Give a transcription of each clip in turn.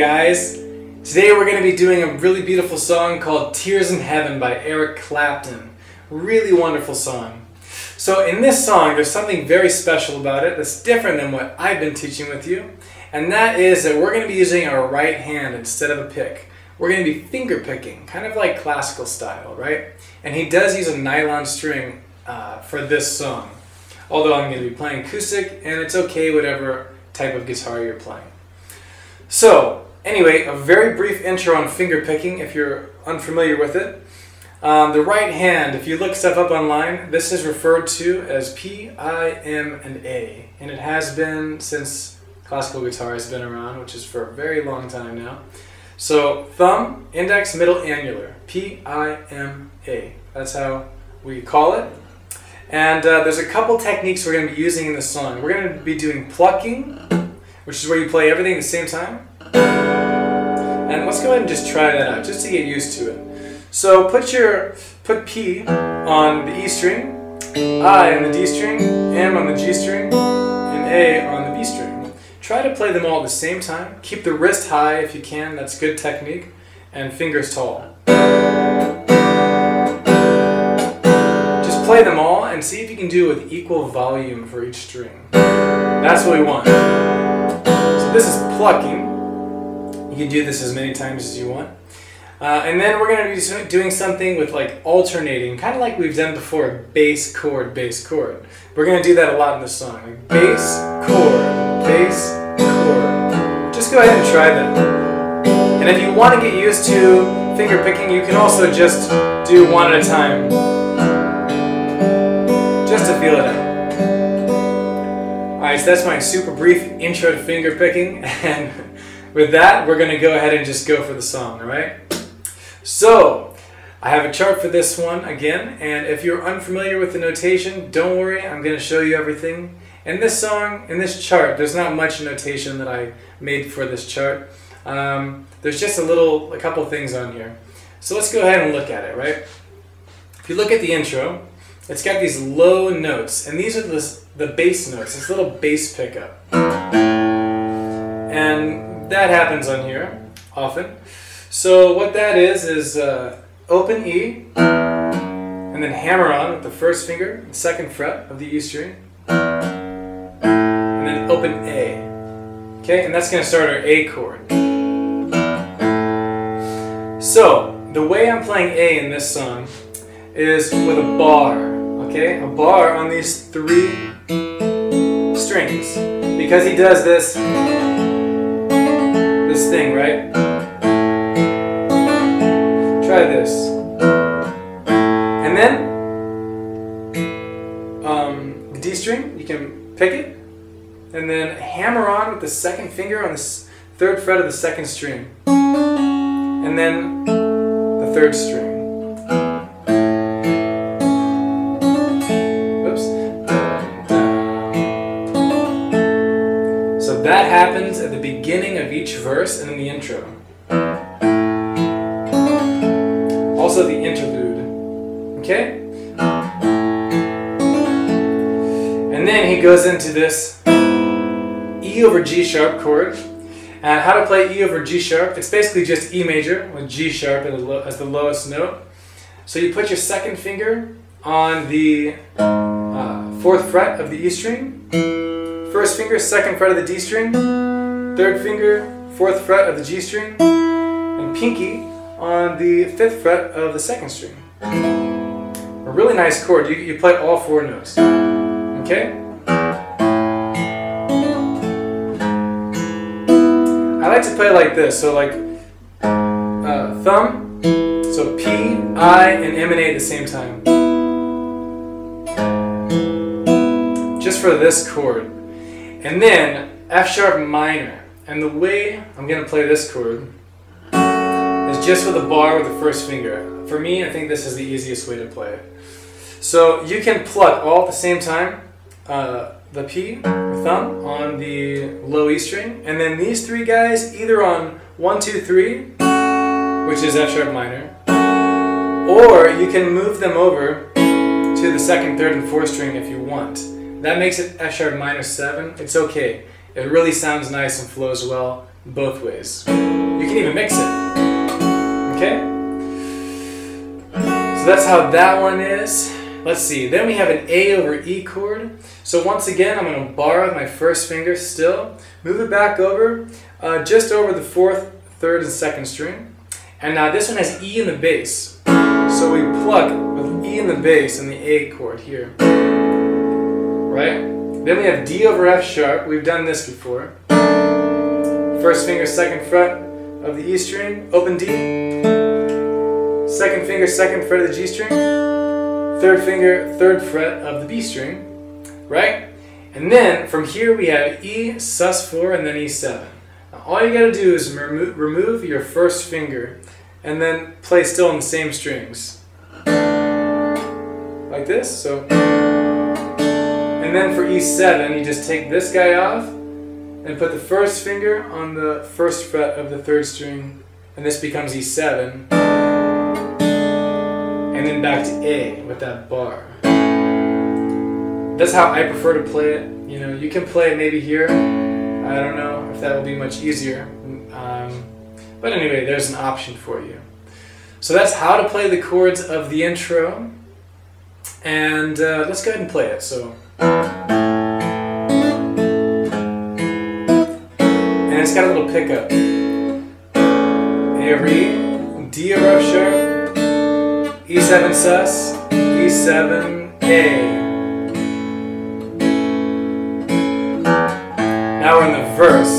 guys. Today we're going to be doing a really beautiful song called Tears in Heaven by Eric Clapton. Really wonderful song. So in this song, there's something very special about it that's different than what I've been teaching with you. And that is that we're going to be using our right hand instead of a pick. We're going to be finger picking, kind of like classical style, right? And he does use a nylon string uh, for this song. Although I'm going to be playing acoustic, and it's okay whatever type of guitar you're playing. So, anyway, a very brief intro on finger picking if you're unfamiliar with it. Um, the right hand, if you look stuff up online, this is referred to as P, I, M, and A. And it has been since classical guitar has been around, which is for a very long time now. So thumb, index, middle, annular. P, I, M, A. That's how we call it. And uh, there's a couple techniques we're going to be using in this song. We're going to be doing plucking, which is where you play everything at the same time. And let's go ahead and just try that out, just to get used to it. So put your put P on the E string, I on the D string, M on the G string, and A on the B string. Try to play them all at the same time. Keep the wrist high if you can, that's good technique, and fingers tall. Just play them all and see if you can do it with equal volume for each string. That's what we want. So this is plucking. You can do this as many times as you want. Uh, and then we're going to be doing something with like alternating, kind of like we've done before, bass, chord, bass, chord. We're going to do that a lot in the song. Like bass, chord, bass, chord. Just go ahead and try that. And if you want to get used to finger picking, you can also just do one at a time. Just to feel it out. Alright, so that's my super brief intro to finger picking. And with that, we're going to go ahead and just go for the song, alright? So, I have a chart for this one again, and if you're unfamiliar with the notation, don't worry, I'm going to show you everything. In this song, in this chart, there's not much notation that I made for this chart. Um, there's just a little, a couple things on here. So let's go ahead and look at it, right? If you look at the intro, it's got these low notes, and these are the, the bass notes, this little bass pickup. And that happens on here often. So what that is is uh, open E, and then hammer on with the first finger, the second fret of the E string, and then open A. Okay, and that's going to start our A chord. So the way I'm playing A in this song is with a bar. Okay, a bar on these three strings because he does this this thing, right? Try this. And then, um, the D string, you can pick it, and then hammer on with the second finger on the third fret of the second string. And then the third string. Verse and in the intro. also the interlude. Okay? And then he goes into this E over G sharp chord. And how to play E over G sharp, it's basically just E major with G sharp as the lowest note. So you put your second finger on the uh, fourth fret of the E string, first finger, second fret of the D string, third finger, fourth fret of the G string, and pinky on the fifth fret of the second string. A really nice chord. You, you play all four notes. Okay? I like to play like this. So like uh, thumb, so P, I, and M and A at the same time. Just for this chord. And then F sharp minor. And the way I'm to play this chord is just with a bar with the first finger. For me, I think this is the easiest way to play it. So you can pluck all at the same time, uh, the P, the thumb, on the low E string, and then these three guys either on 1, 2, 3, which is F sharp minor, or you can move them over to the second, third, and fourth string if you want. That makes it F sharp minor 7. It's okay. It really sounds nice and flows well both ways. You can even mix it. Okay? So that's how that one is. Let's see. Then we have an A over E chord. So once again, I'm going to bar my first finger still, move it back over, uh, just over the fourth, third, and second string. And now this one has E in the bass. So we pluck with E in the bass and the A chord here. Right? Then we have D over F sharp. We've done this before. First finger, second fret of the E string, open D. Second finger, second fret of the G string. Third finger, third fret of the B string. Right? And then from here we have E, sus4, and then E7. Now, all you gotta do is remo remove your first finger and then play still on the same strings. Like this, so. And then for E7, you just take this guy off and put the first finger on the first fret of the third string, and this becomes E7. And then back to A with that bar. That's how I prefer to play it. You know, you can play it maybe here. I don't know if that will be much easier. Um, but anyway, there's an option for you. So that's how to play the chords of the intro. And uh, let's go ahead and play it. So. And it's got a little pickup. A over E, D over sharp, E7 sus, E7 A. Now we're in the verse.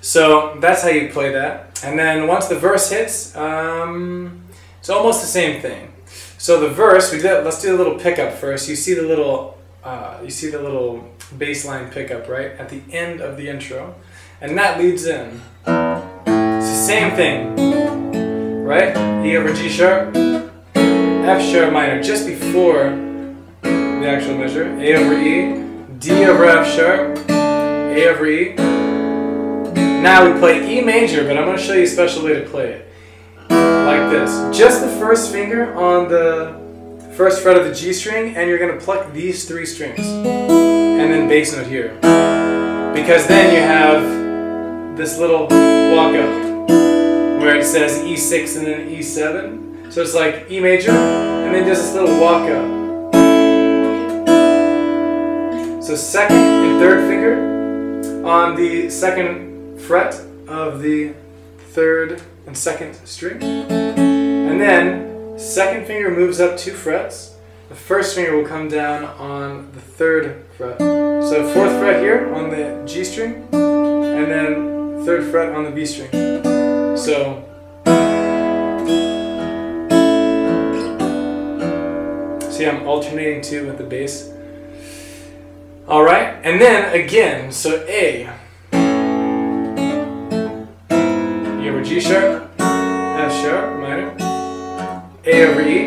So that's how you play that. And then once the verse hits, um, it's almost the same thing. So the verse, we did, let's do a little pickup first. You see the little, uh, you see the little bass line pickup right at the end of the intro, and that leads in. It's the same thing, right? E over G sharp, F sharp minor just before the actual measure. A over E, D over F sharp, A over E. Now we play E major, but I'm going to show you a special way to play it like this. Just the first finger on the first fret of the G string, and you're going to pluck these three strings. And then bass note here. Because then you have this little walk up where it says E6 and then E7. So it's like E major, and then just this little walk up. So second and third finger on the second fret of the third and second string. And then second finger moves up two frets. The first finger will come down on the third fret. So fourth fret here on the G string, and then third fret on the B string. So see I'm alternating two with the bass. Alright, and then again, so A. You have a G sharp, F sharp, minor, A over E,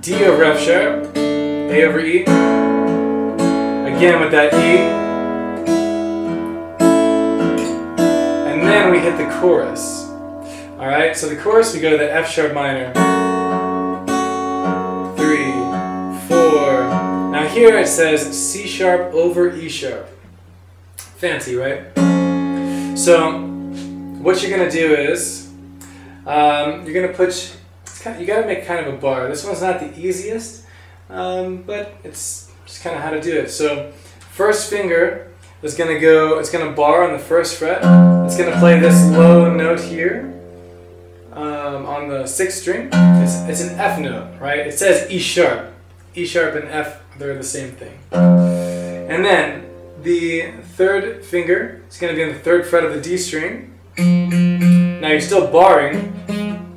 D over F sharp, A over E, again with that E, and then we hit the chorus. Alright, so the chorus we go to the F sharp minor, three, four, now here it says C sharp over E sharp. Fancy, right? So what you're gonna do is um, you're gonna put kind of, you gotta make kind of a bar. This one's not the easiest, um, but it's just kind of how to do it. So first finger is gonna go. It's gonna bar on the first fret. It's gonna play this low note here um, on the sixth string. It's, it's an F note, right? It says E sharp. E sharp and F, they're the same thing. And then the third finger is to be on the third fret of the D string. Now you're still barring,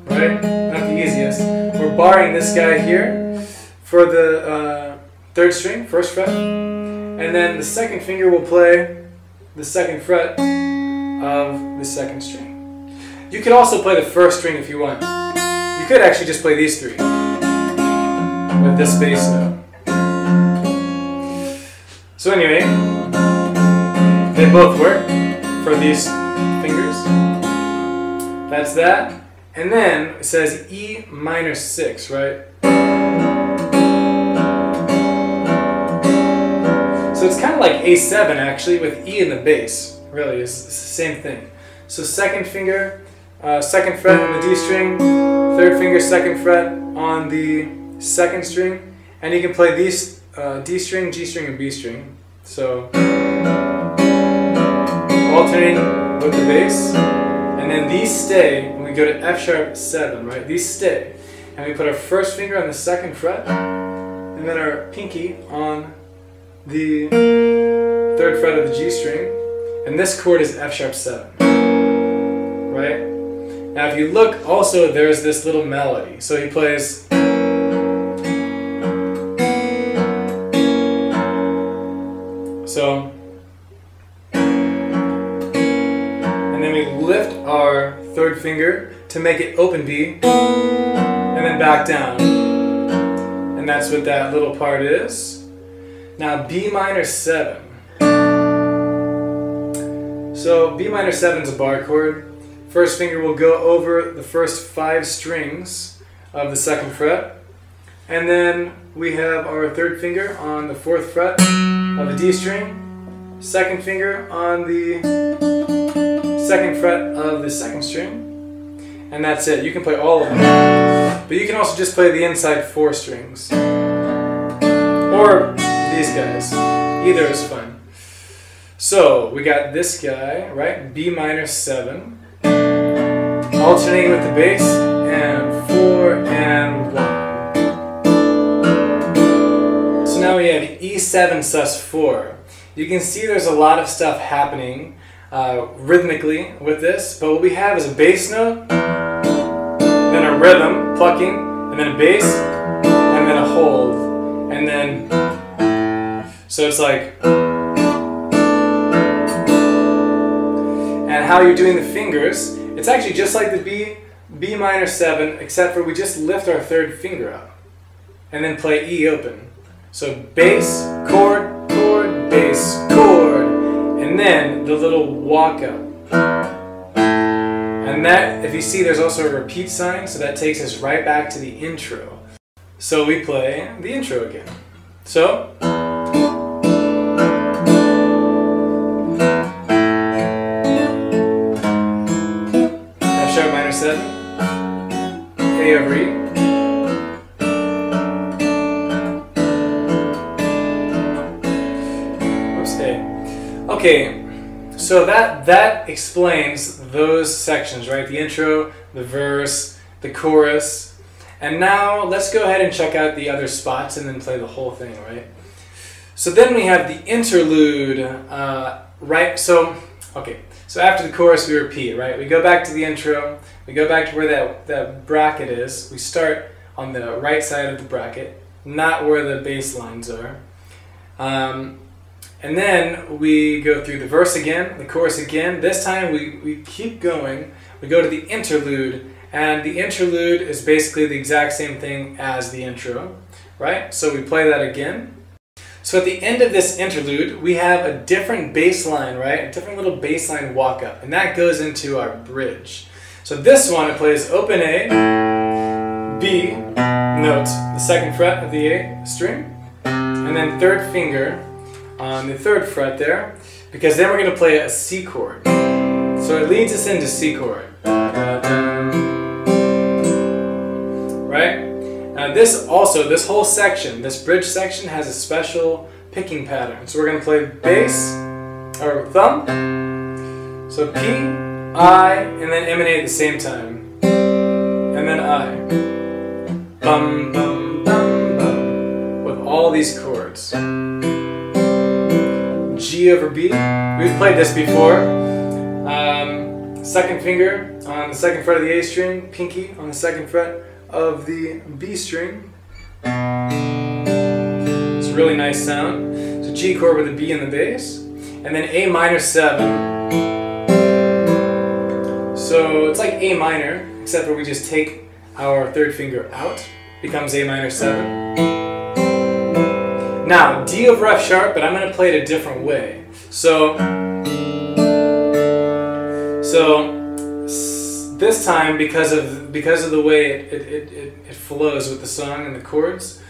right? Easiest. We're barring this guy here for the uh, third string, first fret. And then the second finger will play the second fret of the second string. You could also play the first string if you want. You could actually just play these three with this bass note. So anyway, they both work for these fingers. That's that. And then it says E minor 6, right? So it's kind of like A7 actually with E in the bass, really. It's, the same thing. So second finger, uh, second fret on the D string, third finger, second fret on the second string, and you can play these uh, D string, G string, and B string. So alternating with the bass, and then these stay we go to F sharp 7, right? These stay, and we put our first finger on the second fret, and then our pinky on the third fret of the G string, and this chord is F sharp 7, right? Now if you look, also there's this little melody. So he plays So, and then we lift our third finger to make it open B, and then back down. And that's what that little part is. Now B minor 7. So B minor 7 is a bar chord. First finger will go over the first five strings of the second fret. And then we have our third finger on the fourth fret of the D string, second finger on the second fret of the second string, and that's it. You can play all of them. But you can also just play the inside four strings. Or these guys. Either is fine. So, we got this guy, right? B minor 7. Alternating with the bass, and 4 and 1. So now we have E7 sus 4. You can see there's a lot of stuff happening uh, rhythmically with this, but what we have is a bass note, then a rhythm, plucking, and then a bass, and then a hold, and then, so it's like, and how you're doing the fingers, it's actually just like the B, B minor 7, except for we just lift our third finger up, and then play E open. So bass, chord, chord, bass, chord, and then the little walk up. And that, if you see, there's also a repeat sign, so that takes us right back to the intro. So we play the intro again. So. Okay, so that that explains those sections, right? The intro, the verse, the chorus. And now let's go ahead and check out the other spots and then play the whole thing, right? So then we have the interlude, uh, right? So, okay, so after the chorus we repeat, right? We go back to the intro, we go back to where that, that bracket is. We start on the right side of the bracket, not where the bass lines are. Um, and then we go through the verse again, the chorus again. This time we, we keep going. We go to the interlude, and the interlude is basically the exact same thing as the intro, right? So we play that again. So at the end of this interlude, we have a different bass line, right? A different little bass line walk up, and that goes into our bridge. So this one, it plays open A, B, note, the second fret of the A string, and then third finger, on the third fret there, because then we're going to play a C chord. So it leads us into C chord. Right? Now this also, this whole section, this bridge section has a special picking pattern. So we're going to play bass, or thumb, so P, I, and then M and A at the same time. And then I. Bum, bum, bum, bum. With all these chords. G over B. We've played this before. Um, second finger on the second fret of the A string, pinky on the second fret of the B string. It's a really nice sound. So G chord with a B in the bass. And then A minor 7. So it's like A minor, except for we just take our third finger out. Becomes A minor 7. Now, D of F sharp, but I'm going to play it a different way. So, so this time, because of because of the way it, it, it, it flows with the song and the chords,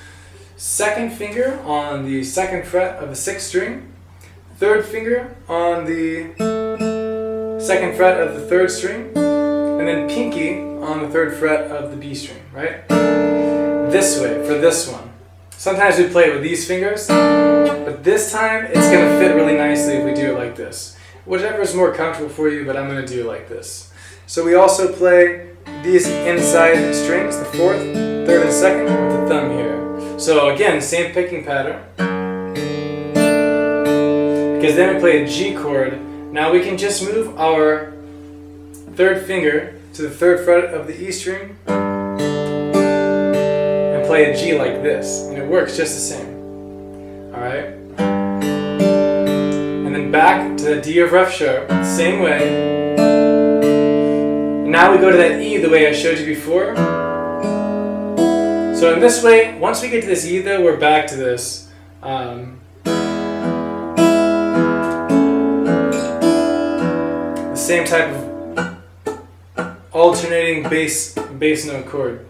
second finger on the second fret of the sixth string, third finger on the second fret of the third string, and then pinky on the third fret of the B string, right? This way, for this one. Sometimes we play it with these fingers, but this time it's gonna fit really nicely if we do it like this. Whichever is more comfortable for you, but I'm gonna do it like this. So we also play these inside strings, the fourth, third, and second, with the thumb here. So again, same picking pattern. Because then we play a G chord. Now we can just move our third finger to the third fret of the E string and play a G like this. It works just the same. Alright? And then back to the D of F sharp, same way. And now we go to that E the way I showed you before. So in this way, once we get to this E though, we're back to this. Um, the same type of alternating bass bass note chord.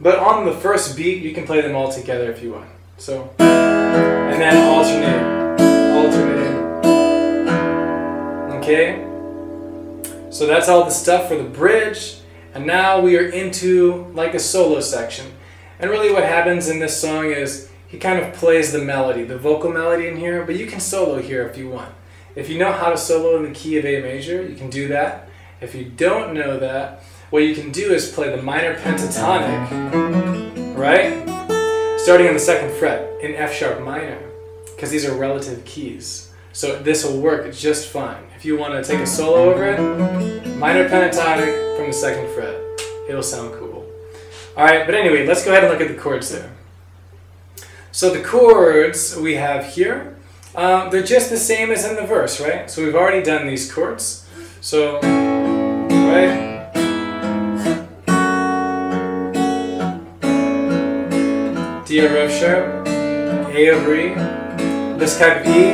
But on the first beat, you can play them all together if you want. So, and then alternate, alternate. Okay? So that's all the stuff for the bridge. And now we are into like a solo section. And really what happens in this song is he kind of plays the melody, the vocal melody in here, but you can solo here if you want. If you know how to solo in the key of A major, you can do that. If you don't know that, what you can do is play the minor pentatonic, right? Starting on the second fret in F sharp minor, because these are relative keys. So this will work just fine. If you want to take a solo over it, minor pentatonic from the second fret. It'll sound cool. Alright, but anyway, let's go ahead and look at the chords there. So the chords we have here, um, they're just the same as in the verse, right? So we've already done these chords. So right? D of F sharp, A over E, this type of E,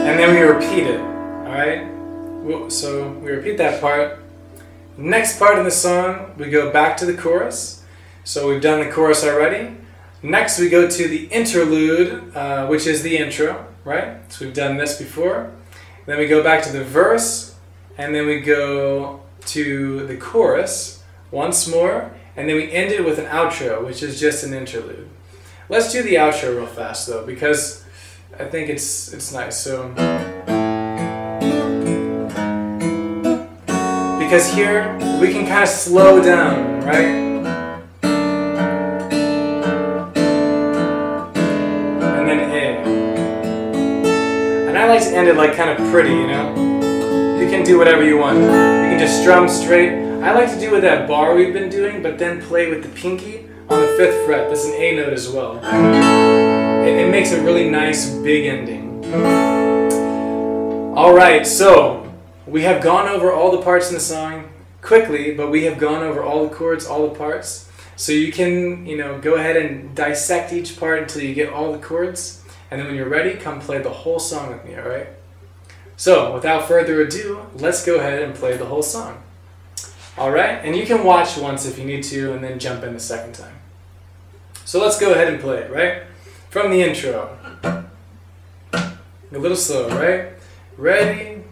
and then we repeat it, alright? So we repeat that part. Next part of the song, we go back to the chorus. So we've done the chorus already. Next we go to the interlude, uh, which is the intro, right? So we've done this before. Then we go back to the verse, and then we go to the chorus once more, and then we end it with an outro, which is just an interlude. Let's do the outro real fast though, because I think it's it's nice. So because here we can kind of slow down, right? And then A. And I like to end it like kind of pretty, you know? You can do whatever you want. You can just strum straight. I like to do with that bar we've been doing, but then play with the pinky on the fifth fret. That's an A note as well. It, it makes a really nice big ending. Alright, so we have gone over all the parts in the song quickly, but we have gone over all the chords, all the parts. So you can, you know, go ahead and dissect each part until you get all the chords. And then when you're ready, come play the whole song with me, alright? So, without further ado, let's go ahead and play the whole song. Alright, and you can watch once if you need to, and then jump in the second time. So let's go ahead and play it, right? From the intro. A little slow, right? Ready?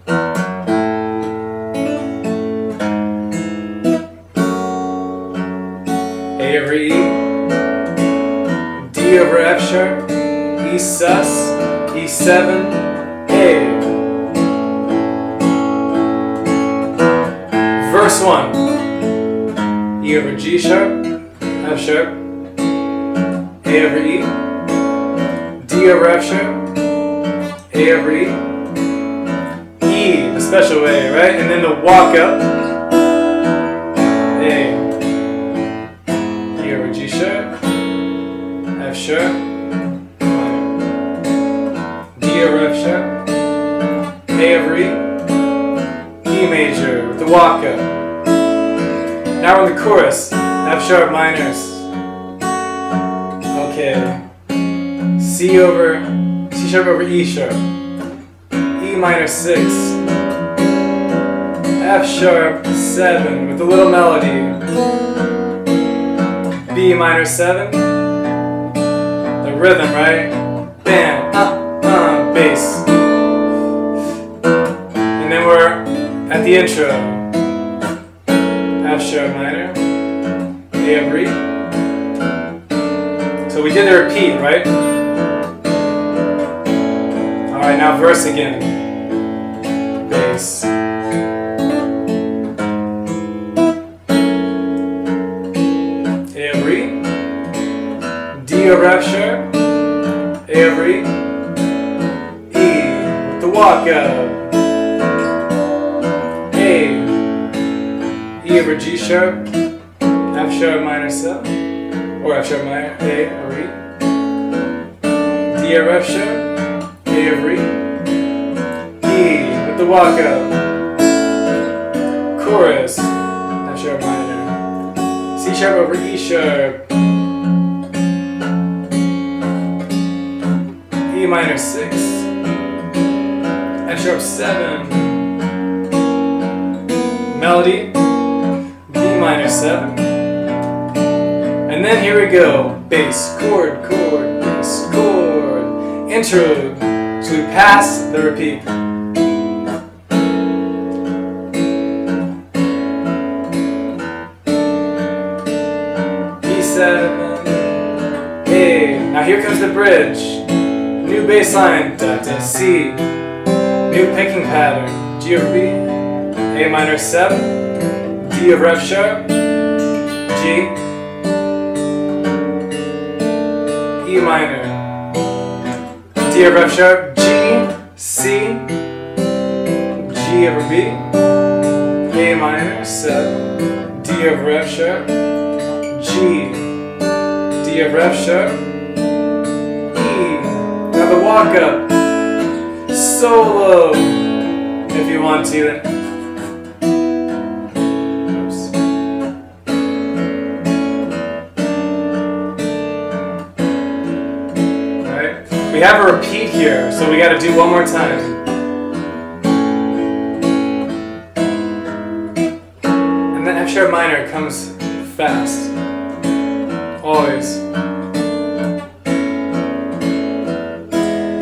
A over E, D over F sharp, E sus, E7, A. Verse 1 E over G sharp, F sharp, A over E, D over F sharp, A over E, E, the special way, right? And then the walk up, A, E over G sharp, F sharp, D over F sharp, A over E, E major, the walk up. Now in the chorus, F sharp minors. Okay. C over, C sharp over E sharp. E minor 6. F sharp 7 with a little melody. B minor 7. The rhythm, right? Bam, up, uh, bass. And then we're at the intro. Sharp minor, A re. So we did the repeat, right? Alright, now verse again. Bass. A re. D of sharp. A re. E the walk up. E over G sharp, F sharp minor 7, or F sharp minor, A or E, D or F sharp, A over E, E with the walk up, chorus, F sharp minor, C sharp over E sharp, E minor 6, F sharp 7, melody, minor 7. And then here we go. Bass, chord, chord, bass, chord. Intro we pass the repeat. E7, A. Now here comes the bridge. New bass line, da da C. New picking pattern, G or B. A minor 7. D of F sharp, G, E minor, D of F sharp, G, C, G over B, A minor, 7, D of F sharp, G, D of F sharp, E. Now the walk up, solo, if you want to. We have a repeat here, so we gotta do one more time. And then F sharp minor comes fast. Always.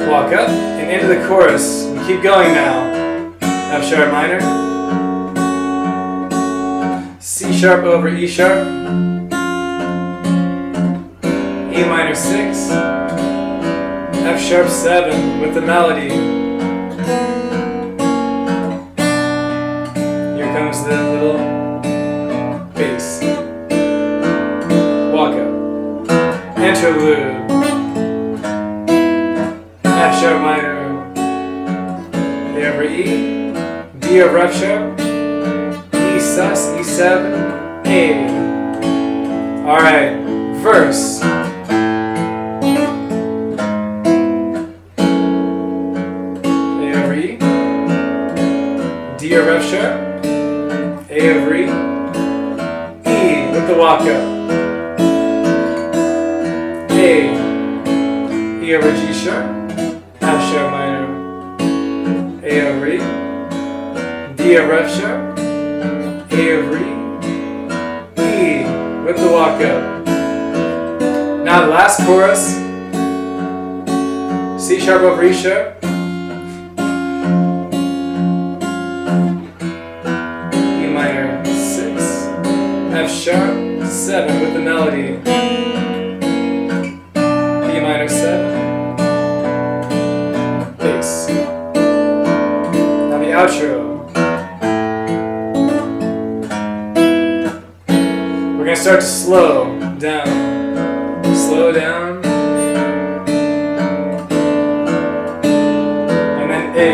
Walk up and into the chorus. We keep going now. F sharp minor. C sharp over E sharp. E minor 6. F sharp 7 with the melody. Sharp, A over E, E with the walk up, A, E over G sharp, F sharp minor, A over E, D over F sharp, A over E, E with the walk up. Now the last chorus, C sharp over E sharp, outro. We're to start to slow down. Slow down. And then A.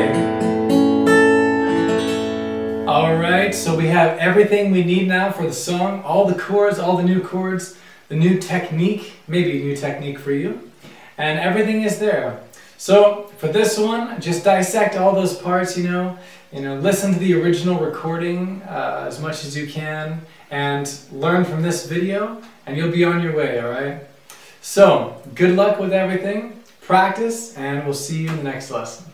Alright, so we have everything we need now for the song. All the chords, all the new chords, the new technique, maybe a new technique for you. And everything is there. So for this one, just dissect all those parts, you know, you know, listen to the original recording uh, as much as you can and learn from this video and you'll be on your way, alright? So, good luck with everything, practice, and we'll see you in the next lesson.